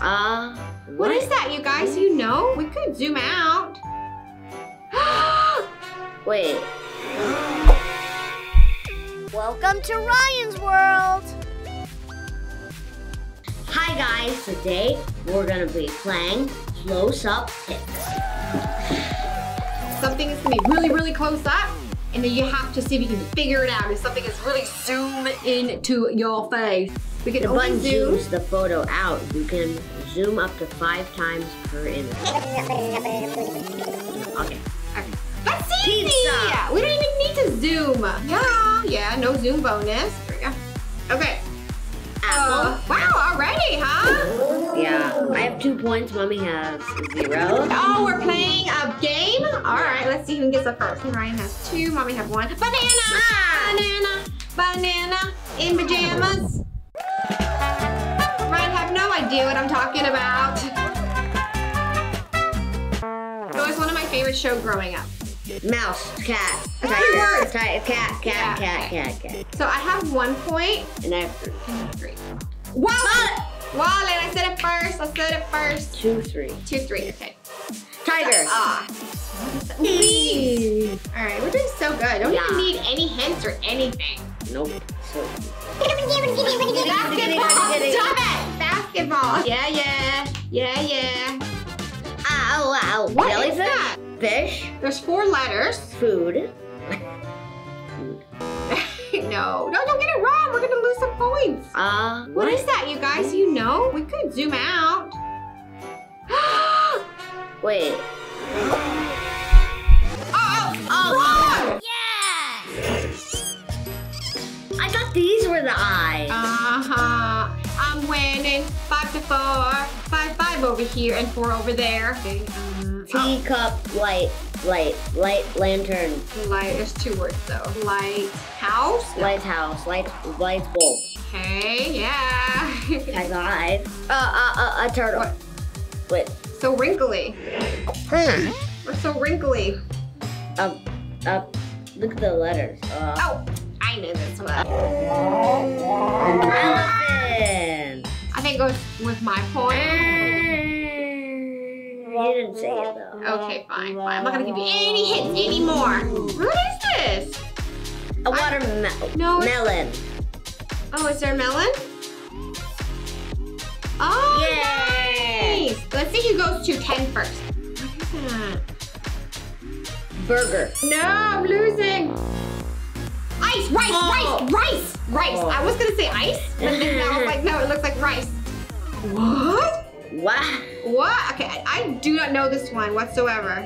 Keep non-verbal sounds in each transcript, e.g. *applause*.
Uh, what is that, you guys? You know? We could zoom out. *gasps* Wait. Welcome to Ryan's World. Hi guys, today we're gonna be playing close up pics. Something is gonna be really, really close up, and then you have to see if you can figure it out. If something is really zoom into your face. We can The only button zoom. zooms the photo out. You can zoom up to five times per image. Okay. Okay. That's easy! Pizza. We don't even need to zoom. Yeah, yeah, no zoom bonus. Here we go. Okay. Apple. Uh, wow, already, huh? Yeah, I have two points. Mommy has zero. Oh, we're playing a game? All right, let's see who gets the first. Ryan has two, Mommy has one. Banana! Ah. Banana! Banana in pajamas. Ryan have no idea what I'm talking about. It was one of my favorite shows growing up. Mouse, cat, tiger, words. ti- cat, cat, Yeah. cat, cat, cat. So I have one point. And I have three. Three. Wallet! Wallet, I said it first. I said it first. two, three. Two, three, okay. Tiger. Ah. Please. All right, we're doing so good. Don't Yeah. even need any hints or anything. Nope. So Basketball. Stop it. Basketball. Yeah, yeah. Yeah, yeah. Ow, ow. What is Jellyfish. that? Fish. There's four letters. Food. *laughs* no, no, don't get it wrong. We're gonna lose some points. Uh, what is that, you guys? You could zoom out. *gasps* Wait. oh, Oh. wrong. I thought these were the eyes. Uh-huh. I'm winning. Five to four. Five, five over here and four over there. Okay, um, oh, Teacup, light, light, light lantern, light. is two words though. Light house. lighthouse, light, light bulb. Okay, yeah. High five. Uh, uh, uh, a turtle. What? Wait. so wrinkly. We're so wrinkly. Up, up. Look at the letters. Uh, Oh, I knew this one. elephant. I think it goes with my point. You didn't say it though. Okay, fine, fine. I'm not gonna give you any hints anymore. What is this? A watermelon. No, Melon. Oh, is there a melon? Oh, Yay! nice. Let's see who goes to 10 first. What is that? Burger. No, I'm losing. Ice, rice, Oh. rice, rice, rice. Oh. I was gonna say ice, but then I was like, no, it looks like rice. What? Wow. What? Okay, I, I do not know this one whatsoever.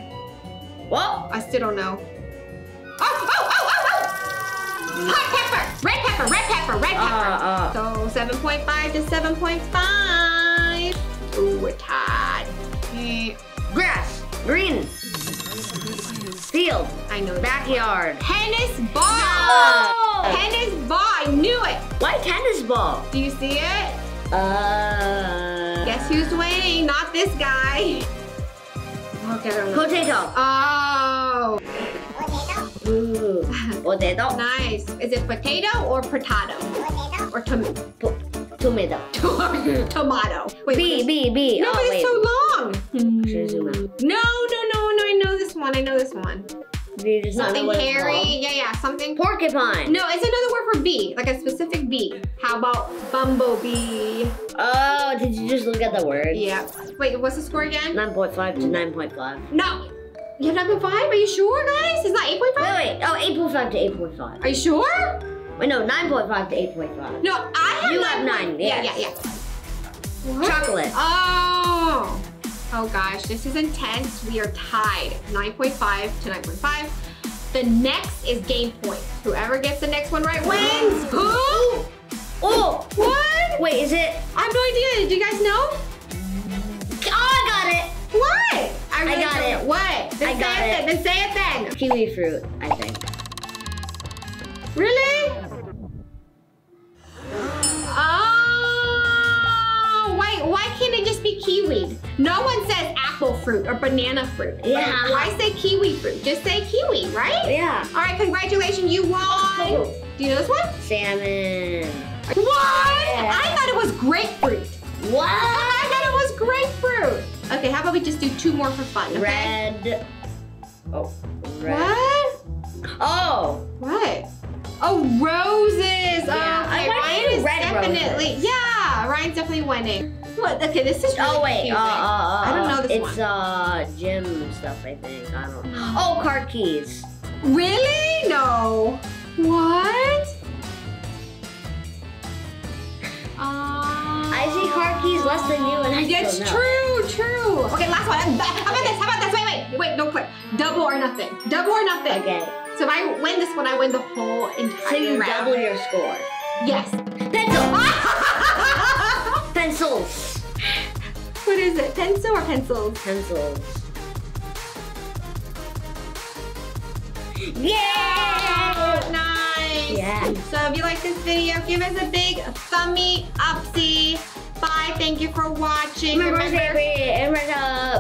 Whoa. I still don't know. Oh, oh, oh, oh, oh! Hot pepper, red pepper, red pepper, red Uh, pepper. uh. So 7.5 to 7.5. Ooh, we're tied. Okay, Grass. Green. Field. I know. Backyard. Tennis ball. No. Tennis ball. I knew it. Why tennis ball? Do you see it? Uh. Guess who's winning? Not this guy. Okay. I. Potato. Oh. Potato. nice. Is it potato or potato? Or tomato? Po- tomato. *laughs* tomato? Wait, B, B, B. No, oh, it's so long. Should I zoom out? No, no, no, no. I know this one. I know this one. Something hairy. Yeah, yeah. Something. Porcupine. No, it's another word for bee, like a specific bee. How about bumblebee? Oh, did you just look at the word? Yeah. Wait, what's the score again? 9.5 to 9.5. No. You have 9.5? Are you sure, guys? It's not 8.5? Wait, wait. Oh, 8.5 to 8.5. Are you sure? Wait, no, 9.5 to 8.5. No, I have You nine have point- nine, Yeah, yes. yeah, yeah. What? Chocolate. Oh. Oh gosh, this is intense. We are tied. 9.5 to 9.5. The next is game point. Whoever gets the next one right wins. Who? Oh! What? Wait, is it? I have no idea. Do you guys know? I, got it. What? Then I say got it. it. Then. say it then. Kiwi fruit, I think. Really? Oh, wait, why can't it just be kiwi? No one says apple fruit or banana fruit. Yeah. why say kiwi fruit? Just say kiwi, right? Yeah. All right, congratulations, you won. Oh. Do you know this one? Salmon. What? I thought it was grapefruit. What? Just do two more for fun, okay? Red. Oh, red. What? Oh, What? Oh, roses. Yeah, okay, wanted Ryan is definitely. roses. Yeah, Ryan's definitely winning. What? Okay, this is. Really oh wait. Uh, uh, uh, I don't know this It's one. uh gym stuff. I think. I don't. know. Oh, car keys. Really? No. What? Uh, I see car keys less than you, and I it's still know. true, true. Okay, last one. How about this? How about this? Wait, wait, wait, no quick. Double or nothing. Double or nothing. Okay. So if I win this one, I win the whole entire So you round. double your score. Yes. Pencil. *laughs* Pencils. what is it? Pencil or pencils? Pencils. Yeah. Nice. Yeah. So if you like this video, give us a big thumbie upsy. Bye. Thank you for watching. Remember, Remember.